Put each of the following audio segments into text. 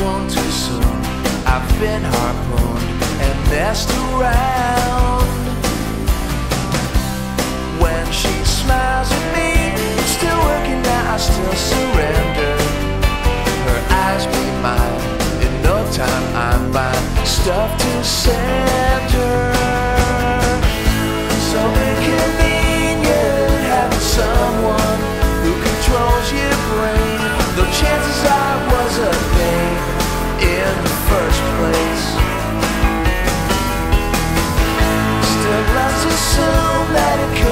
too soon. I've been harpooned and messed around. When she smiles at me, I'm still working now, I still surrender. Her eyes be mine, in no time I'm mine. Stuff to send her. So inconvenient having someone who controls your brain. Though chances are. so medical.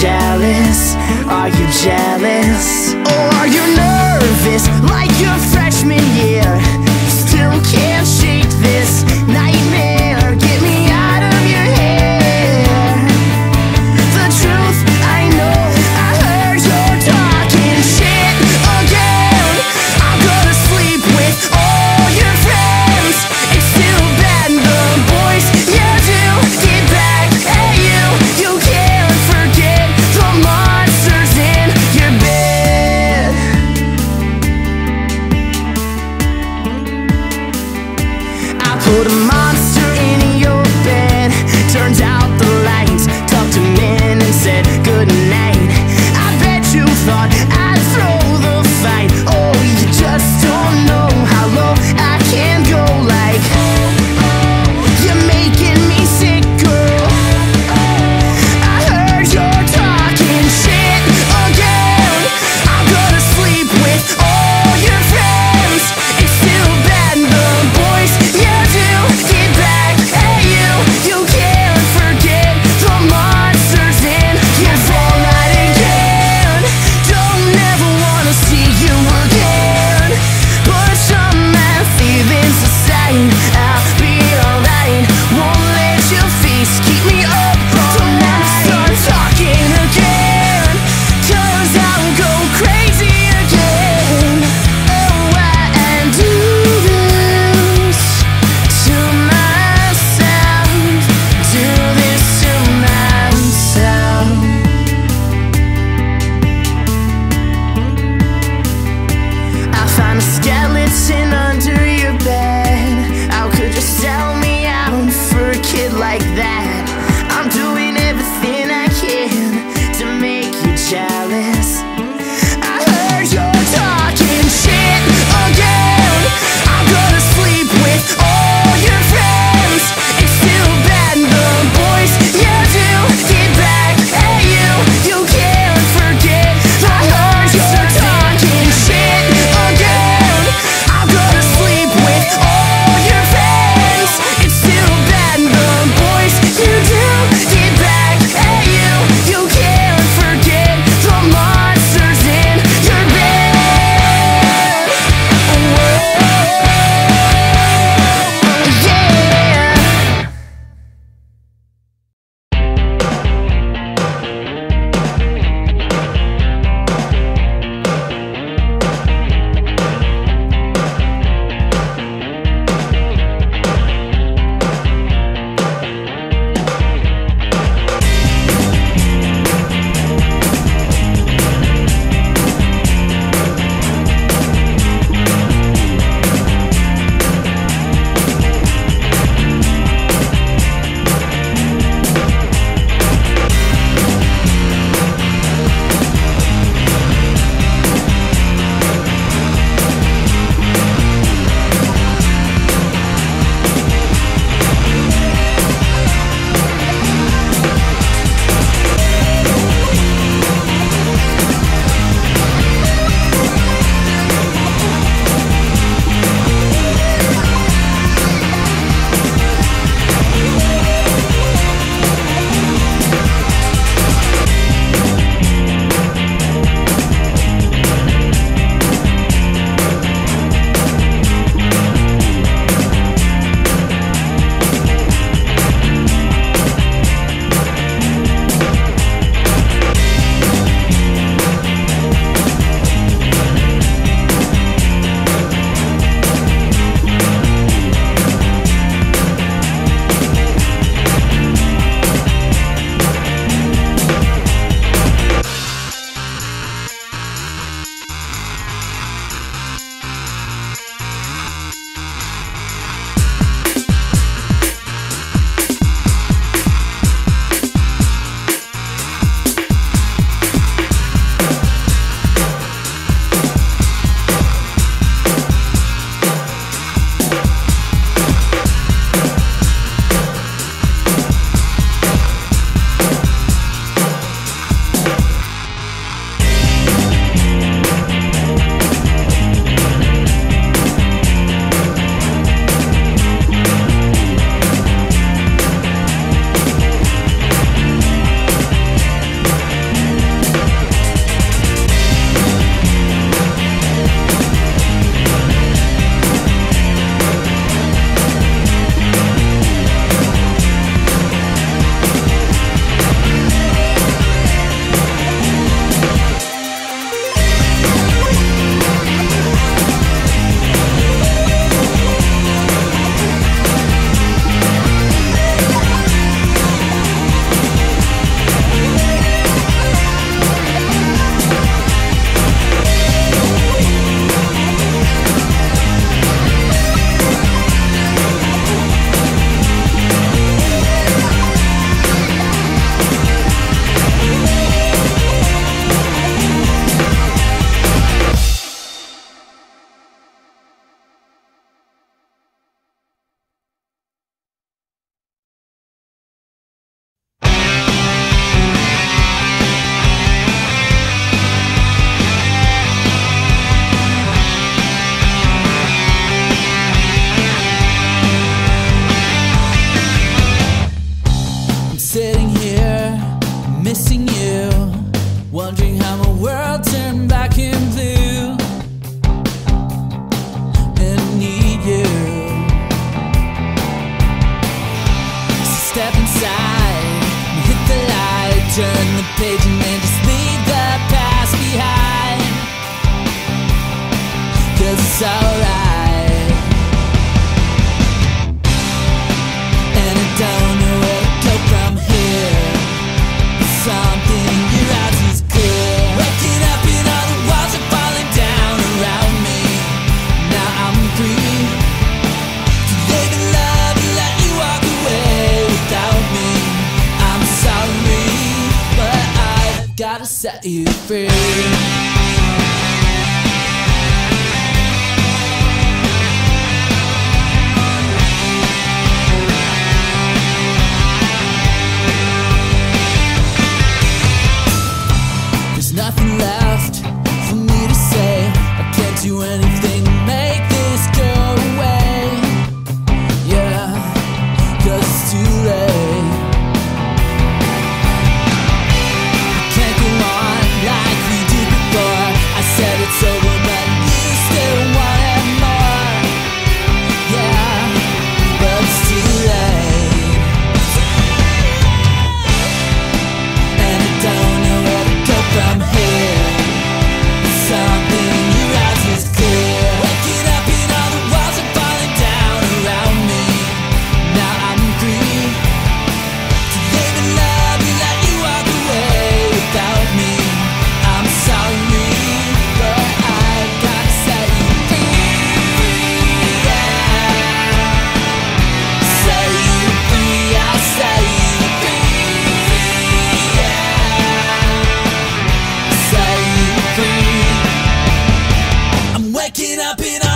jealous? Are you jealous? Put a monster you free. back it in a